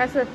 开始